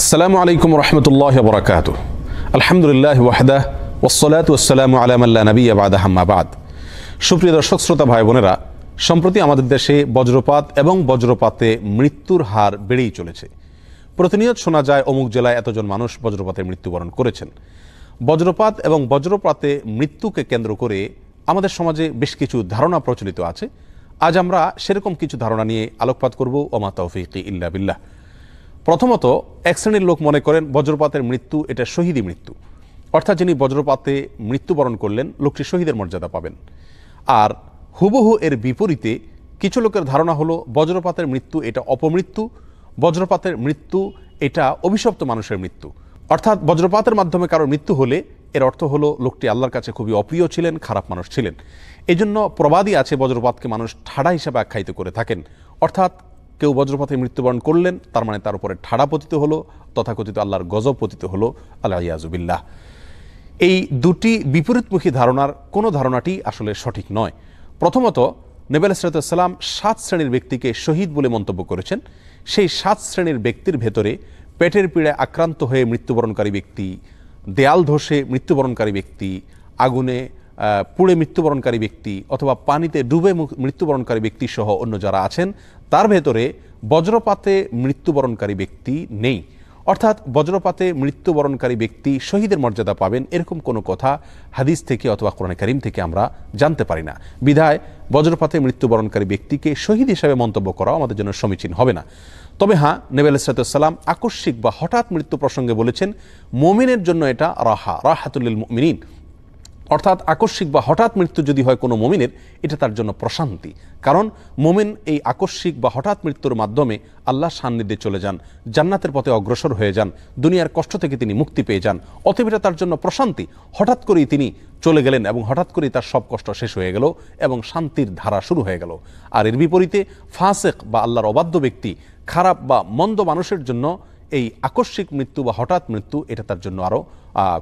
আসসালামু আলাইকুম রহমতুল্লাহ বরাকাত আলহামদুলিল্লাহ ওয়াহদা ওসলাত ওসালাম আলামাল্লা নবী আবাদ আহমাবাদ সুপ্রিয় দর্শক, শ্রোতা ভাই বোনেরা, সম্প্রতি আমাদের দেশে বজ্রপাত এবং বজ্রপাতে মৃত্যুর হার বেড়েই চলেছে। প্রতিনিয়ত শোনা যায়, অমুক জেলায় এতজন মানুষ বজ্রপাতে মৃত্যুবরণ করেছেন। বজ্রপাত এবং বজ্রপাতে মৃত্যুকে কেন্দ্র করে আমাদের সমাজে বেশ কিছু ধারণা প্রচলিত আছে। আজ আমরা সেরকম কিছু ধারণা নিয়ে আলোকপাত করব। ওমা তৌফিক ইল্লা বিল্লাহ। প্রথমত, এক শ্রেণির লোক মনে করেন বজ্রপাতের মৃত্যু, এটা শহীদি মৃত্যু। অর্থাৎ যিনি বজ্রপাতে মৃত্যুবরণ করলেন, লোকটি শহীদের মর্যাদা পাবেন। আর হুবহু এর বিপরীতে কিছু লোকের ধারণা হলো, বজ্রপাতের মৃত্যু এটা অপমৃত্যু, বজ্রপাতের মৃত্যু এটা অভিশপ্ত মানুষের মৃত্যু। অর্থাৎ বজ্রপাতের মাধ্যমে কারোর মৃত্যু হলে এর অর্থ হলো, লোকটি আল্লাহর কাছে খুবই অপ্রিয় ছিলেন, খারাপ মানুষ ছিলেন। এই জন্য প্রবাদই আছে বজ্রপাতকে মানুষ ঠাড়া হিসাবে আখ্যায়িত করে থাকেন। অর্থাৎ কেউ বজ্রপাতে মৃত্যুবরণ করলেন, তার মানে তার উপরে ঠাড়া পতিত হলো, তথাকথিত আল্লাহর গজব পতিত হলো আল্লাহ ইয়াজুবিল্লাহ এই দুটি বিপরীতমুখী ধারণার কোনো ধারণাটি আসলে সঠিক নয়। প্রথমত নেবেল সালাম সাত শ্রেণির ব্যক্তিকে শহীদ বলে মন্তব্য করেছেন। সেই সাত শ্রেণির ব্যক্তির ভেতরে পেটের পীড়ায় আক্রান্ত হয়ে মৃত্যুবরণকারী ব্যক্তি, দেয়াল ধসে মৃত্যুবরণকারী ব্যক্তি, আগুনে পুড়ে মৃত্যুবরণকারী ব্যক্তি অথবা পানিতে ডুবে মৃত্যুবরণকারী ব্যক্তি সহ অন্য যারা আছেন, তার ভেতরে বজ্রপাতে মৃত্যুবরণকারী ব্যক্তি নেই। অর্থাৎ বজ্রপাতে মৃত্যুবরণকারী ব্যক্তি শহীদের মর্যাদা পাবেন এরকম কোনো কথা হাদিস থেকে অথবা কোরআন করিম থেকে আমরা জানতে পারি না। বিধায় বজ্রপাতে মৃত্যুবরণকারী ব্যক্তিকে শহীদ হিসাবে মন্তব্য করা আমাদের জন্য সমীচীন হবে না। তবে হ্যাঁ নেবে আলাইসালাম আকস্মিক বা হঠাৎ মৃত্যু প্রসঙ্গে বলেছেন, মমিনের জন্য এটা রাহা রাহাতুল্লিল মিনিন অর্থাৎ আকস্মিক বা হঠাৎ মৃত্যু যদি হয় কোনো মমিনের, এটা তার জন্য প্রশান্তি। কারণ মমিন এই আকস্মিক বা হঠাৎ মৃত্যুর মাধ্যমে আল্লাহ সান্নিধ্যে চলে যান, জান্নাতের পথে অগ্রসর হয়ে যান, দুনিয়ার কষ্ট থেকে তিনি মুক্তি পেয়ে যান। অতএব এটা তার জন্য প্রশান্তি। হঠাৎ করেই তিনি চলে গেলেন এবং হঠাৎ করেই তার সব কষ্ট শেষ হয়ে গেল এবং শান্তির ধারা শুরু হয়ে গেল। আর এর বিপরীতে ফাসেক বা আল্লাহর অবাধ্য ব্যক্তি, খারাপ বা মন্দ মানুষের জন্য এই আকস্মিক মৃত্যু বা হঠাৎ মৃত্যু, এটা তার জন্য আরও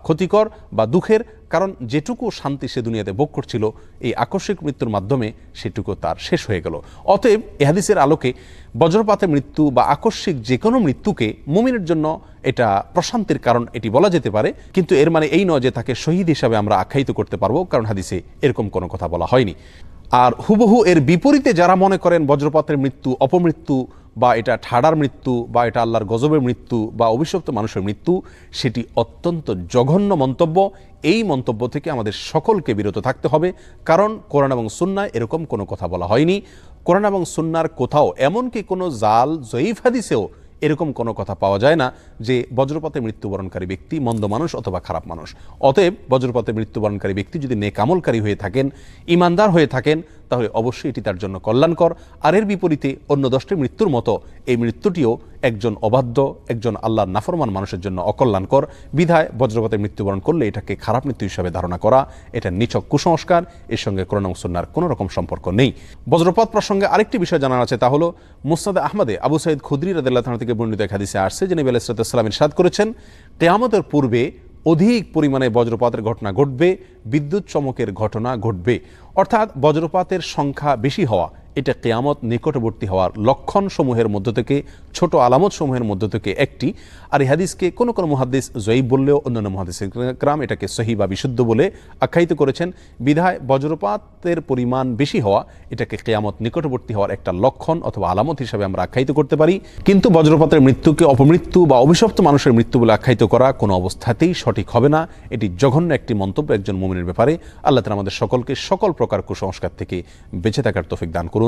ক্ষতিকর বা দুঃখের কারণ যেটুকু শান্তি সে দুনিয়াতে ভোগ করছিল, এই আকস্মিক মৃত্যুর মাধ্যমে সেটুকু তার শেষ হয়ে গেল। অতএব এহাদিসের আলোকে বজ্রপাতে মৃত্যু বা আকস্মিক যে কোনো মৃত্যুকে মুমিনের জন্য এটা প্রশান্তির কারণ এটি বলা যেতে পারে, কিন্তু এর মানে এই নয় যে তাকে শহীদ হিসাবে আমরা আখ্যায়িত করতে পারব, কারণ হাদিসে এরকম কোনো কথা বলা হয়নি। আর হুবহু এর বিপরীতে যারা মনে করেন বজ্রপাতের মৃত্যু, অপমৃত্যু বা এটা ঠাডার মৃত্যু বা এটা আল্লাহর গজবের মৃত্যু বা অভিশপ্ত মানুষের মৃত্যু, সেটি অত্যন্ত জঘন্য মন্তব্য। এই মন্তব্য থেকে আমাদের সকলকে বিরত থাকতে হবে, কারণ কোরআন এবং সুন্নায় এরকম কোনো কথা বলা হয়নি। কোরআন এবং সুন্নার কোথাও এমনকি কোনো জাল, জয়ীফ হাদিসেও এরকম কোনো কথা পাওয়া যায় না যে বজ্রপাতে মৃত্যুবরণকারী ব্যক্তি মন্দ মানুষ অথবা খারাপ মানুষ। অতএব বজ্রপাতে মৃত্যুবরণকারী ব্যক্তি যদি নেকামলকারী হয়ে থাকেন, ইমানদার হয়ে থাকেন তাহলে অবশ্যই এটি তার জন্য কল্যাণকর। আর এর বিপরীতে অন্য দশটি মৃত্যুর মতো এই মৃত্যুটিও একজন অবাধ্য, একজন আল্লাহ নাফরমান মানুষের জন্য অকল্যাণকর। বিধায় বজ্রপাতে মৃত্যুবরণ করলে এটাকে খারাপ মৃত্যু হিসাবে ধারণা করা, এটা নিছক কুসংস্কার। এর সঙ্গে কোরআন এবং সুন্নার কোনো রকম সম্পর্ক নেই। বজ্রপাত প্রসঙ্গে আরেকটি বিষয় জানার আছে তা হলো মুস্তাদ আহমদে আবু সাইদ খুদ্রি তাআলা থেকে বর্ণিত এক হাদিসে আসছে, যে নবী আলাইহিস সালাম ইরশাদ করেছেন, কেয়ামতের পূর্বে অধিক পরিমাণে বজ্রপাতের ঘটনা ঘটবে বিদ্যুৎ চমকের ঘটনা ঘটবে। অর্থাৎ বজ্রপাতের সংখ্যা বেশি হওয়া এটা কেয়ামত নিকটবর্তী হওয়ার লক্ষণ সমূহের মধ্য থেকে, ছোট আলামত সমূহের মধ্য থেকে একটি। আর এই হাদিসকে কোনো কোনো মহাদিস জয়ীব বললেও অন্যান্য মহাদিস গ্রাম এটাকে সহি বা বিশুদ্ধ বলে আখ্যায়িত করেছেন। বিধায় বজ্রপাতের পরিমাণ বেশি হওয়া এটাকে কেয়ামত নিকটবর্তী হওয়ার একটা লক্ষণ অথবা আলামত হিসাবে আমরা আখ্যায়িত করতে পারি। কিন্তু বজ্রপাতের মৃত্যুকে অপমৃত্যু বা অভিশপ্ত মানুষের মৃত্যু বলে আখ্যায়িত করা কোনো অবস্থাতেই সঠিক হবে না। এটি জঘন্য একটি মন্তব্য একজন মুমিনের ব্যাপারে। আল্লাহ তালা আমাদের সকলকে সকল প্রকার কুসংস্কার থেকে বেঁচে থাকার তৌফিক দান করুন।